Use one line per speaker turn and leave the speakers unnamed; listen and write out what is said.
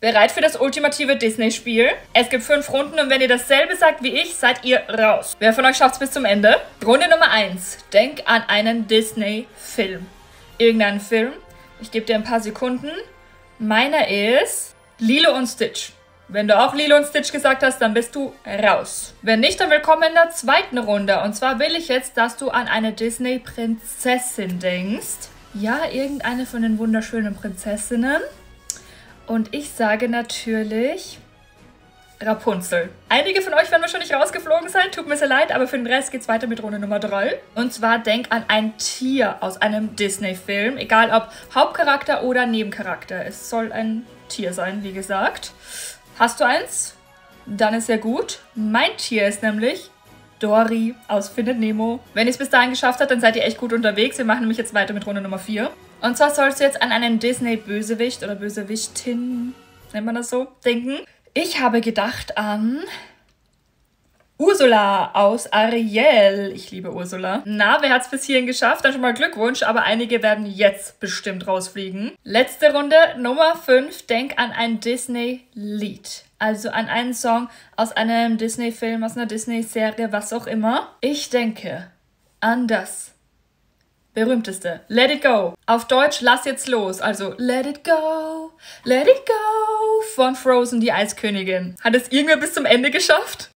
Bereit für das ultimative Disney-Spiel? Es gibt fünf Runden und wenn ihr dasselbe sagt wie ich, seid ihr raus. Wer von euch schafft es bis zum Ende? Runde Nummer eins. Denk an einen Disney-Film. Irgendeinen Film. Ich gebe dir ein paar Sekunden. Meiner ist Lilo und Stitch. Wenn du auch Lilo und Stitch gesagt hast, dann bist du raus. Wenn nicht, dann willkommen in der zweiten Runde. Und zwar will ich jetzt, dass du an eine Disney-Prinzessin denkst. Ja, irgendeine von den wunderschönen Prinzessinnen. Und ich sage natürlich Rapunzel. Einige von euch werden wahrscheinlich rausgeflogen sein, tut mir sehr leid, aber für den Rest geht es weiter mit Runde Nummer 3. Und zwar denk an ein Tier aus einem Disney-Film, egal ob Hauptcharakter oder Nebencharakter. Es soll ein Tier sein, wie gesagt. Hast du eins? Dann ist ja gut. Mein Tier ist nämlich Dory aus Findet Nemo. Wenn ihr es bis dahin geschafft habt, dann seid ihr echt gut unterwegs. Wir machen nämlich jetzt weiter mit Runde Nummer 4. Und zwar sollst du jetzt an einen Disney-Bösewicht oder Bösewichtin, nennt man das so, denken. Ich habe gedacht an Ursula aus Ariel. Ich liebe Ursula. Na, wer hat es bis hierhin geschafft? Dann schon mal Glückwunsch, aber einige werden jetzt bestimmt rausfliegen. Letzte Runde, Nummer 5. Denk an ein Disney-Lied. Also an einen Song aus einem Disney-Film, aus einer Disney-Serie, was auch immer. Ich denke an das berühmteste. Let it go. Auf Deutsch lass jetzt los. Also let it go, let it go von Frozen, die Eiskönigin. Hat es irgendwer bis zum Ende geschafft?